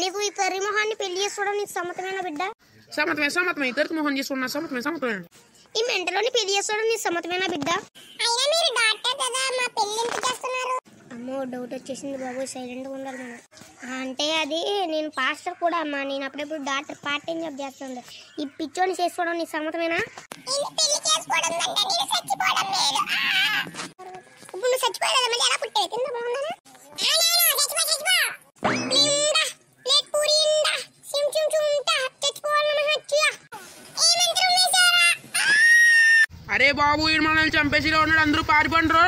నీకు ఈ కర్రీ మొహాన్ని పెళ్ళి చేసుకోవడం నీకు సమ్మతమైన బిడ్డ? సమ్మతమే సమ్మతమే. ఇద్దరికి మోహన్ చేసుకున్నా సమ్మతమే సమ్మతమే. ఈ మెంటలోని పెళ్ళి చేసుకోవడం నీకు సమ్మతమైన బిడ్డ? అయినా మీరు డాక్టర్ కదా మా పెళ్ళి ఎందుకు చేస్తున్నారు? అమ్మో డౌట్ వచ్చేసింది బాబు సైలెంట్గా ఉండాలి మనం. అంటే అది నేను పాస్టర్ కూడా అమ్మా. నేను అప్పుడప్పుడు డాక్టర్ పార్ట్ టైం జాబ్ చేస్తుంది ఈ పిచ్చోని చేసుకోవడం నీకు సమ్మతమేనా? ఇప్పుడు నువ్వు మళ్ళీ ఎలా పుట్టావు? కింద అరే బాబు ఈడు మనల్ని చంపేసి ఉన్నాడు అందరూ పారిపండ్రు.